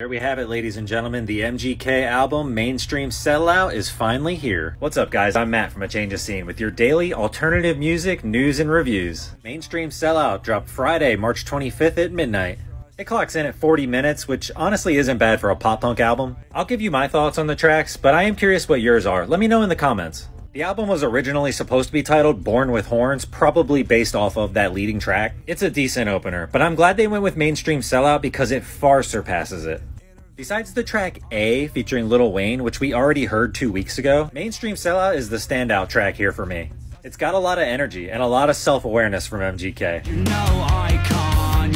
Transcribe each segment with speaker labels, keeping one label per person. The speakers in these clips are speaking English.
Speaker 1: There we have it, ladies and gentlemen. The MGK album, Mainstream Sellout, is finally here. What's up, guys? I'm Matt from A Change of Scene with your daily alternative music news and reviews. Mainstream Sellout dropped Friday, March 25th at midnight. It clocks in at 40 minutes, which honestly isn't bad for a pop punk album. I'll give you my thoughts on the tracks, but I am curious what yours are. Let me know in the comments. The album was originally supposed to be titled Born with Horns, probably based off of that leading track. It's a decent opener, but I'm glad they went with Mainstream Sellout because it far surpasses it. Besides the track A featuring Lil Wayne, which we already heard two weeks ago, Mainstream Sellout is the standout track here for me. It's got a lot of energy and a lot of self-awareness from MGK.
Speaker 2: No icon,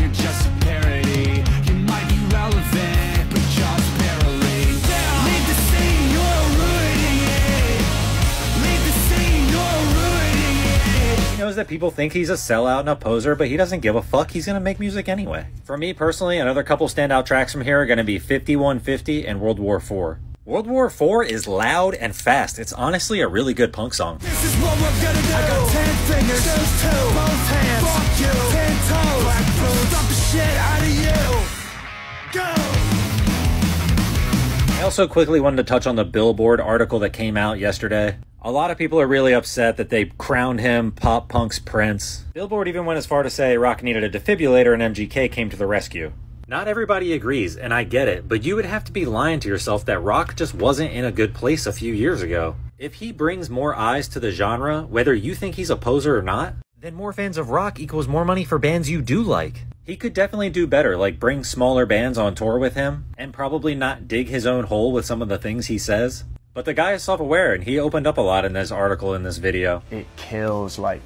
Speaker 1: knows that people think he's a sellout and a poser, but he doesn't give a fuck. He's gonna make music anyway. For me personally, another couple standout tracks from here are gonna be 5150 and World War IV. World War IV is loud and fast. It's honestly a really good punk song.
Speaker 2: This is what we're gonna do. I got ten fingers, those two, both hands. Fuck you, ten toes. Black boots, dump the shit out of you. Go.
Speaker 1: I also quickly wanted to touch on the Billboard article that came out yesterday. A lot of people are really upset that they crowned him pop punk's prince. Billboard even went as far to say Rock needed a defibrillator and MGK came to the rescue. Not everybody agrees, and I get it, but you would have to be lying to yourself that Rock just wasn't in a good place a few years ago. If he brings more eyes to the genre, whether you think he's a poser or not, then more fans of rock equals more money for bands you do like. He could definitely do better, like bring smaller bands on tour with him, and probably not dig his own hole with some of the things he says. But the guy is self aware, and he opened up a lot in this article in this video.
Speaker 3: it kills like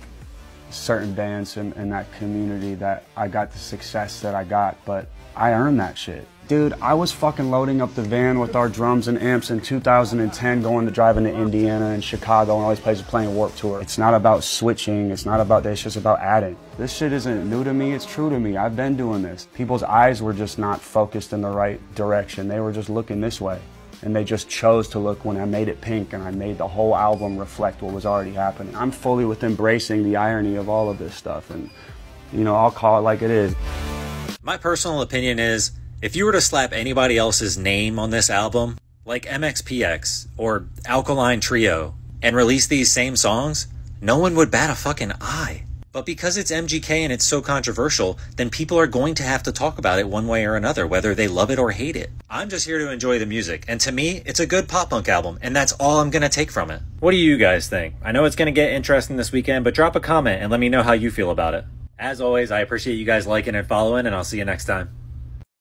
Speaker 3: certain bands in, in that community that I got the success that I got, but I earned that shit. Dude, I was fucking loading up the van with our drums and amps in 2010, going to driving to Indiana and Chicago and all these places playing Warped Tour. It's not about switching, it's not about that, it's just about adding. This shit isn't new to me, it's true to me. I've been doing this. People's eyes were just not focused in the right direction, they were just looking this way and they just chose to look when I made it pink and I made the whole album reflect what was already happening. I'm fully with embracing the irony of all of this stuff and you know, I'll call it like it is.
Speaker 1: My personal opinion is if you were to slap anybody else's name on this album, like MXPX or Alkaline Trio, and release these same songs, no one would bat a fucking eye. But because it's MGK and it's so controversial, then people are going to have to talk about it one way or another, whether they love it or hate it. I'm just here to enjoy the music, and to me, it's a good pop punk album, and that's all I'm gonna take from it. What do you guys think? I know it's gonna get interesting this weekend, but drop a comment and let me know how you feel about it. As always, I appreciate you guys liking and following, and I'll see you next time.